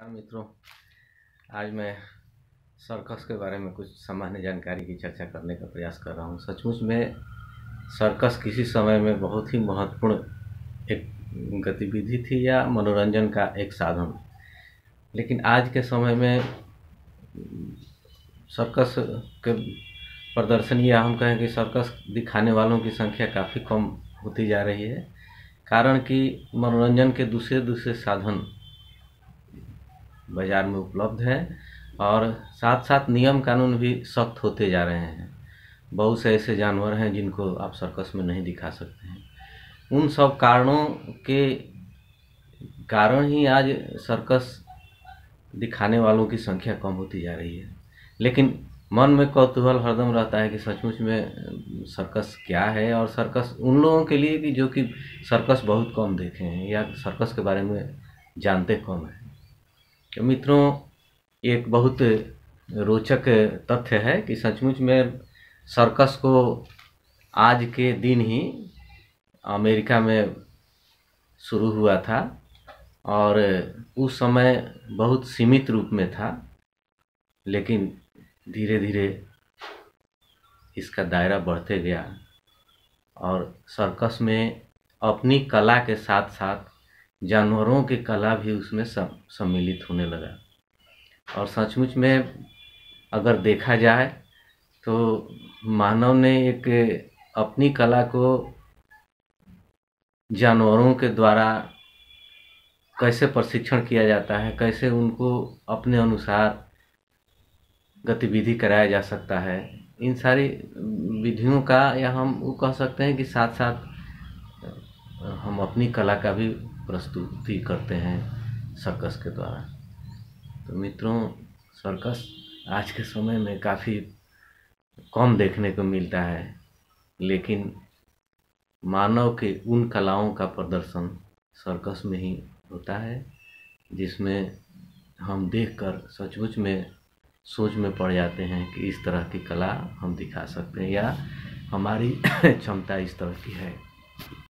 मित्रों। आज मैं सर्कस के बारे में कुछ सामान्य जानकारी की चर्चा करने का प्रयास कर रहा हूँ। सचमुच में सर्कस किसी समय में बहुत ही महत्वपूर्ण एक गतिविधि थी या मनोरंजन का एक साधन। लेकिन आज के समय में सर्कस के प्रदर्शन या हम कहें कि सर्कस दिखाने वालों की संख्या काफ़ी कम होती जा रही है। कारण कि मनोरंजन के दूसरे दूसरे साधन बाज़ार में उपलब्ध है और साथ साथ नियम कानून भी सख्त होते जा रहे हैं। बहुत से ऐसे जानवर हैं जिनको आप सर्कस में नहीं दिखा सकते हैं। उन सब कारणों के कारण ही आज सर्कस दिखाने वालों की संख्या कम होती जा रही है। लेकिन मन में कौतूहल हरदम रहता है कि सचमुच में सर्कस क्या है और सर्कस उन लोगों के लिए कि जो कि सर्कस बहुत कम देखे हैं या सर्कस के बारे में जानते कम हैं। तो मित्रों, एक बहुत रोचक तथ्य है कि सचमुच में सर्कस को आज के दिन ही अमेरिका में शुरू हुआ था और उस समय बहुत सीमित रूप में था, लेकिन धीरे धीरे इसका दायरा बढ़ते गया और सर्कस में अपनी कला के साथ साथ जानवरों की कला भी उसमें सम, सम्मिलित होने लगा। और सचमुच में अगर देखा जाए तो मानव ने एक अपनी कला को जानवरों के द्वारा कैसे प्रशिक्षण किया जाता है, कैसे उनको अपने अनुसार गतिविधि कराया जा सकता है, इन सारी विधियों का या हम वो कह सकते हैं कि साथ साथ हम अपनी कला का भी प्रस्तुति करते हैं सर्कस के द्वारा। तो मित्रों, सर्कस आज के समय में काफ़ी कम देखने को मिलता है, लेकिन मानव के उन कलाओं का प्रदर्शन सर्कस में ही होता है, जिसमें हम देखकर सचमुच में सोच में पड़ जाते हैं कि इस तरह की कला हम दिखा सकते हैं या हमारी क्षमता इस तरह की है।